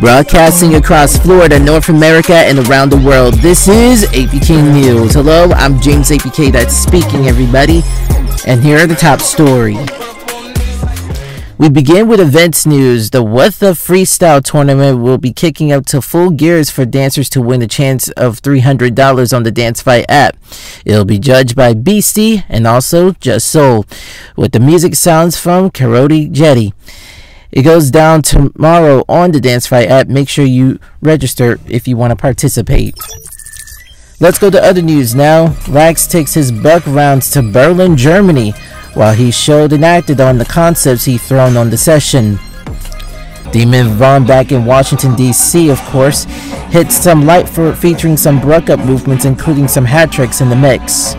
Broadcasting across Florida, North America, and around the world, this is APK News. Hello, I'm James APK that's speaking, everybody. And here are the top stories. We begin with events news. The What the Freestyle tournament will be kicking up to full gears for dancers to win a chance of $300 on the Dance Fight app. It'll be judged by Beastie and also Just Soul, with the music sounds from Karate Jetty. It goes down tomorrow on the Dance Fight app. Make sure you register if you want to participate. Let's go to other news now. Rax takes his buck rounds to Berlin, Germany while he showed and acted on the concepts he thrown on the session. Demon Von back in Washington DC, of course, hit some light for featuring some bruck up movements, including some hat tricks in the mix.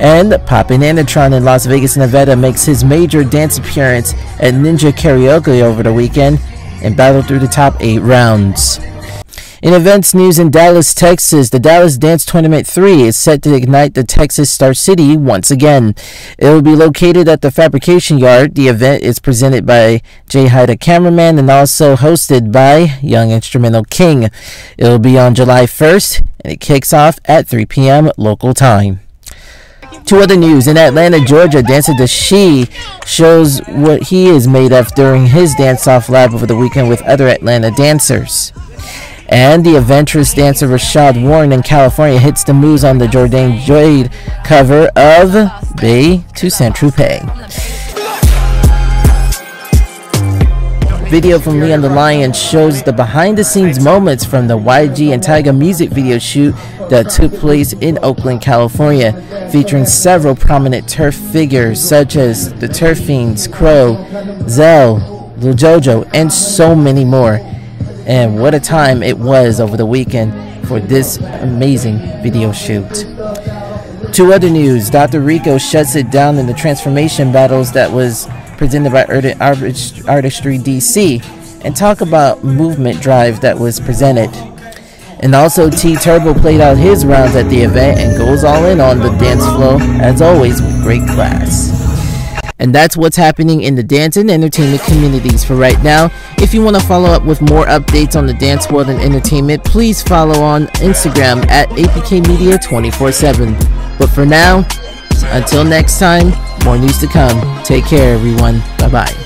And Poppin' Anatron in Las Vegas, Nevada makes his major dance appearance at Ninja Karaoke over the weekend and battled through the top 8 rounds. In events news in Dallas, Texas, the Dallas Dance Tournament 3 is set to ignite the Texas Star City once again. It will be located at the Fabrication Yard. The event is presented by Jay Haida Cameraman and also hosted by Young Instrumental King. It will be on July 1st and it kicks off at 3 p.m. local time. Two other news in Atlanta, Georgia, Dancer She shows what he is made of during his dance off live over the weekend with other Atlanta dancers. And the adventurous dancer Rashad Warren in California hits the moves on the Jordan Jade cover of Bay to Saint Tropez. Video from Leon the Lion shows the behind the scenes moments from the YG and Tyga music video shoot that took place in Oakland, California, featuring several prominent turf figures such as the Turf Feinz, Crow, Zell, Lil Jojo, and so many more. And what a time it was over the weekend for this amazing video shoot. Two other news Dr. Rico shuts it down in the transformation battles that was presented by Artistry DC and talk about movement drive that was presented. And also T Turbo played out his rounds at the event and goes all in on the dance flow as always with great class. And that's what's happening in the dance and entertainment communities for right now. If you want to follow up with more updates on the dance world and entertainment, please follow on Instagram at APK Media 24 7. But for now, until next time, more news to come. Take care, everyone. Bye bye.